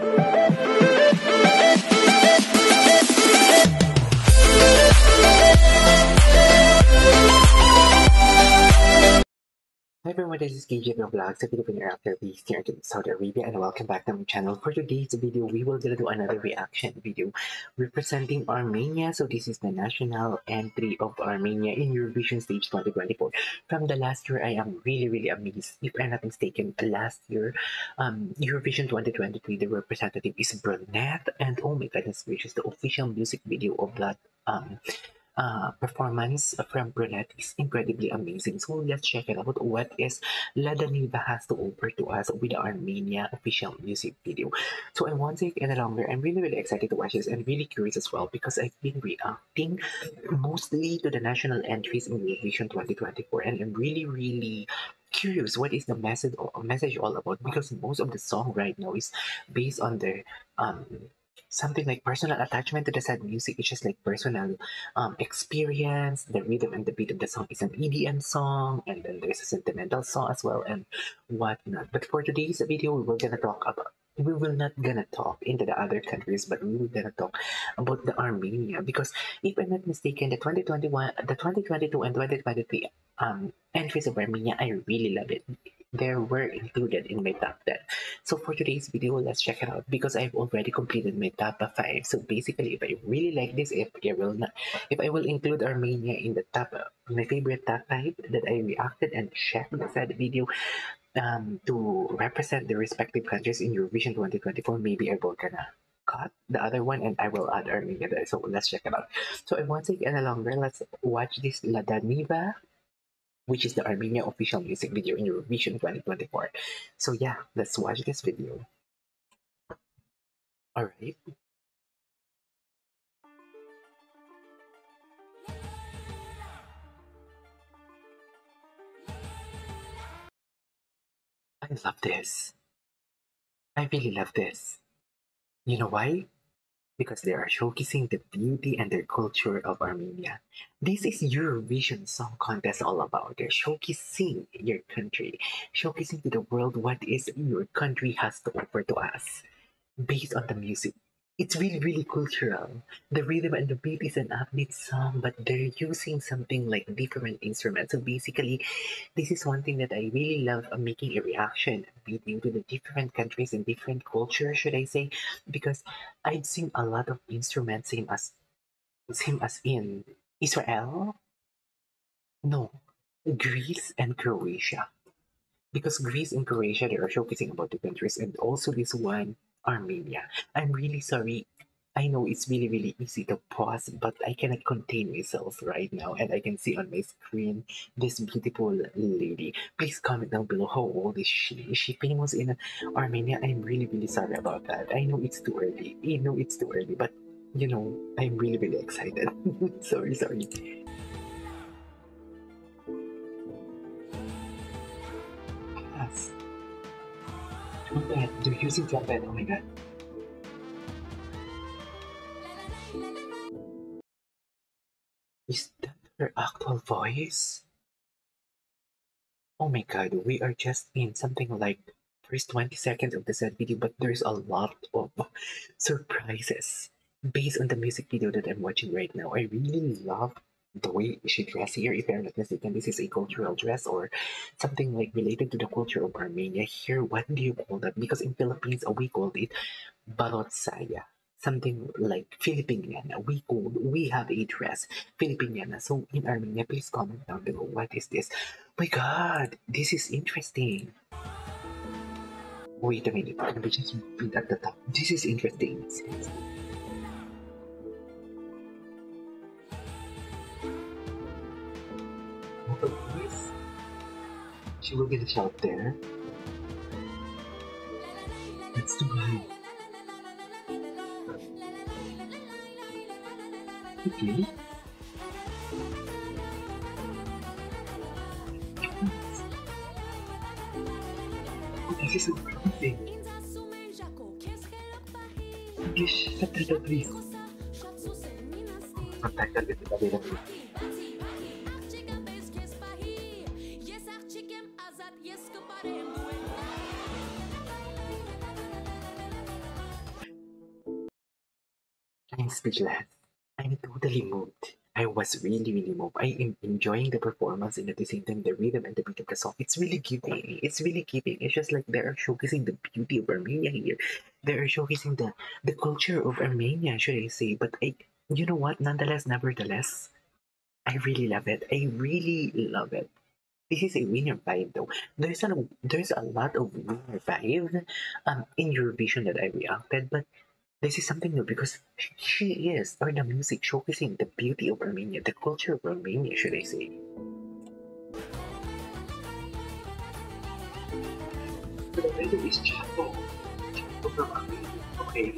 Thank you. Hi everyone, this is KJ Vlogs, a Filipino actor based here in Saudi Arabia and welcome back to my channel. For today's video, we will do another reaction video representing Armenia. So this is the national entry of Armenia in Eurovision Stage 2024. From the last year, I am really really amazed. If I'm not mistaken, last year, um, Eurovision 2023, the representative is Brunette and oh my goodness gracious, the official music video of that um uh, performance from Brunette is incredibly amazing. So let's check it out. What is La has to offer to us with the Armenia official music video. So I won't take any longer. I'm really, really excited to watch this and really curious as well because I've been reacting mostly to the national entries in Eurovision 2024 and I'm really, really curious what is the message message all about because most of the song right now is based on the um something like personal attachment to the sad music. It's just like personal um, experience. The rhythm and the beat of the song is an EDM song, and then there's a sentimental song as well, and whatnot. But for today's video, we are gonna talk about. We will not gonna talk into the other countries, but we will gonna talk about the Armenia because if I'm not mistaken, the 2021, the 2022 and 2023 um entries of Armenia, I really love it they were included in my top 10. So for today's video, let's check it out because I've already completed my top 5. So basically, if I really like this, if I will not, if I will include Armenia in the top, my favorite top 5 that I reacted and checked said video, um, to represent the respective countries in Eurovision 2024, maybe I will gonna cut the other one and I will add Armenia there. So let's check it out. So I won't take any longer. Let's watch this Ladaniva which is the Armenia official music video in Eurovision 2024. So yeah, let's watch this video. Alright. I love this. I really love this. You know why? Because they are showcasing the beauty and the culture of Armenia. This is Eurovision Song Contest all about. They're showcasing your country, showcasing to the world what is your country has to offer to us based on the music it's really really cultural. The rhythm and the beat is an upbeat song but they're using something like different instruments. So basically this is one thing that i really love uh, making a reaction video to the different countries and different cultures should i say? Because i've seen a lot of instruments same as same as in israel. No greece and croatia. Because greece and croatia they are showcasing about the countries and also this one Armenia. I'm really sorry. I know it's really, really easy to pause, but I cannot contain myself right now, and I can see on my screen this beautiful lady. Please comment down below how old is she? Is she famous in Armenia? I'm really, really sorry about that. I know it's too early. I know it's too early, but you know, I'm really, really excited. sorry, sorry. Yes. Trumpet. They're using trumpet. Oh my god. Is that her actual voice? Oh my god, we are just in something like first 20 seconds of the set video, but there's a lot of surprises based on the music video that I'm watching right now. I really love the way she dressed here, if I'm not mistaken, this is a cultural dress or something like related to the culture of Armenia. Here, what do you call that? Because in Philippines, we called it baro't saya. Something like Filipiniana. We called, we have a dress, Filipiniana. So in Armenia, please comment down below. What is this? my god, this is interesting. Wait a minute, let me just read at the top. This is interesting. She will get shot there. That's too high. Okay. Oh, this is subtitle, please. Subtitle is available. I'm speechless. I'm totally moved. I was really, really moved. I am enjoying the performance and at the same time the rhythm and the beat of the song. It's really giving. It's really giving. It's just like they're showcasing the beauty of Armenia here. They're showcasing the the culture of Armenia, should I say? But I, you know what? Nonetheless, nevertheless, I really love it. I really love it. This is a winner vibe though. There's a there's a lot of winner vibe um in Eurovision that I reacted, but this is something new because she is, or the music showcasing the beauty of Armenia, the culture of Armenia, should I say. Okay.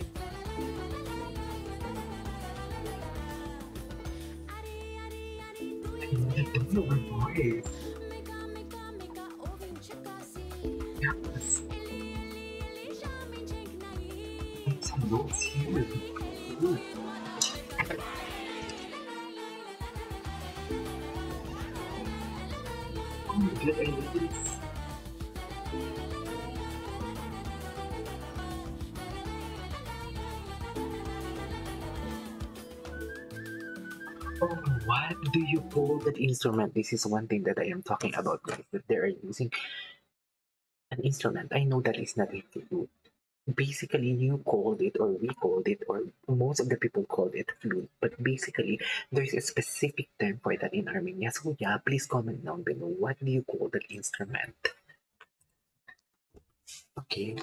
I don't know voice. Oh do you pull that instrument? This is one thing that I am talking about, guys. That they are using an instrument. I know that is not a flute. Basically, you called it, or we called it, or most of the people called it flute. But basically, there's a specific term for that in Armenia. So yeah, please comment down below. What do you call that instrument? Okay.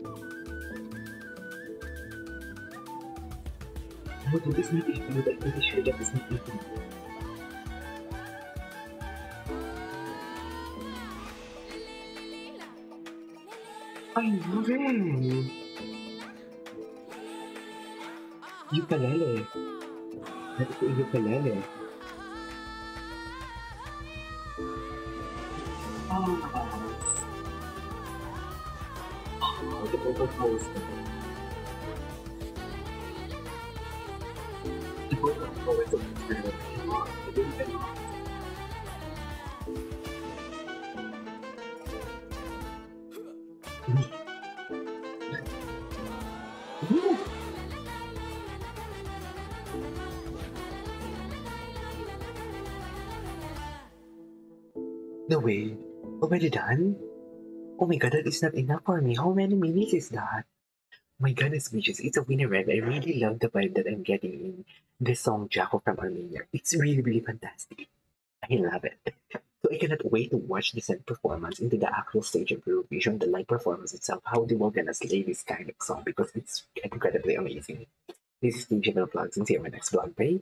I'm pretty. I love it! Ukulele. That is a ukulele. Oh, oh the vocal folds. The vocal folds of the The way already done? Oh my god, that is not enough for me. How many minutes is that? Oh my goodness gracious, it's a winner vibe. I really love the vibe that I'm getting in this song Jako from Armenia. It's really, really fantastic. I love it. So I cannot wait to watch the set performance into the actual stage of Eurovision, the live performance itself, how they were gonna slay this kind of song because it's incredibly amazing. This is KJ Vlogs and see you in my next vlog. Bye!